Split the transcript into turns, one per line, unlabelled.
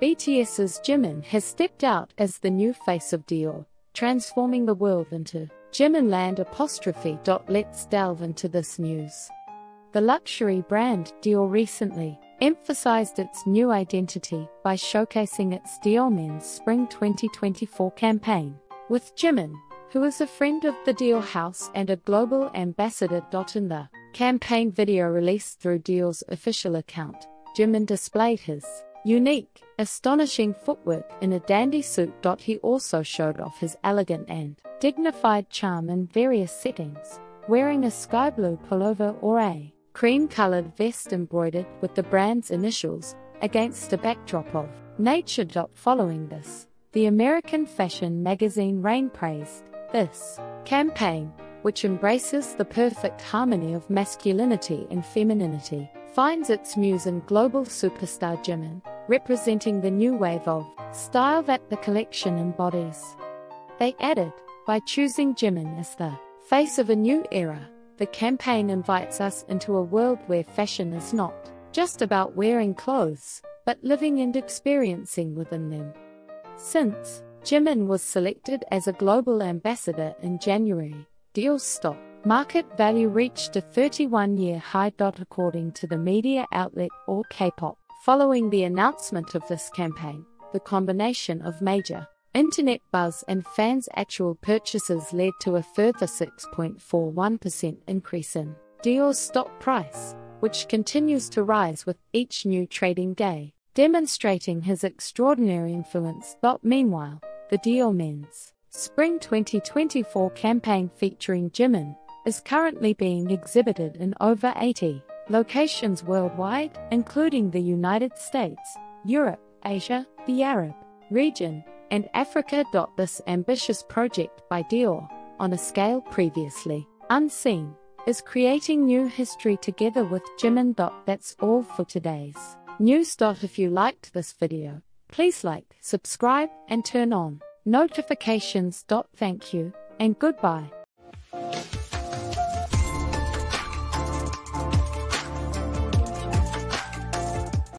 BTS's Jimin has stepped out as the new face of Dior, transforming the world into Jimin Land apostrophe. Let's delve into this news. The luxury brand Dior recently emphasized its new identity by showcasing its Dior Men's Spring 2024 campaign with Jimin, who is a friend of the Dior house and a global ambassador. In the campaign video released through Dior's official account, Jimin displayed his unique, astonishing footwork in a dandy suit. He also showed off his elegant and dignified charm in various settings, wearing a sky blue pullover or a cream colored vest embroidered with the brand's initials against a backdrop of nature. Following this, the American fashion magazine Rain praised this campaign, which embraces the perfect harmony of masculinity and femininity, finds its muse in global superstar Jimin, representing the new wave of style that the collection embodies. They added, by choosing Jimin as the face of a new era, the campaign invites us into a world where fashion is not just about wearing clothes, but living and experiencing within them. Since Jimin was selected as a global ambassador in January, Dior's stock market value reached a 31 year high. According to the media outlet All K-pop, following the announcement of this campaign, the combination of major internet buzz and fans' actual purchases led to a further 6.41% increase in Dior's stock price, which continues to rise with each new trading day, demonstrating his extraordinary influence. But Meanwhile, the Dior Men's Spring 2024 campaign featuring Jimin is currently being exhibited in over 80 locations worldwide, including the United States, Europe, Asia, the Arab region, and Africa. This ambitious project by Dior, on a scale previously unseen, is creating new history together with Jimin. That's all for today's news. If you liked this video, please like, subscribe, and turn on notifications. Thank you, and goodbye.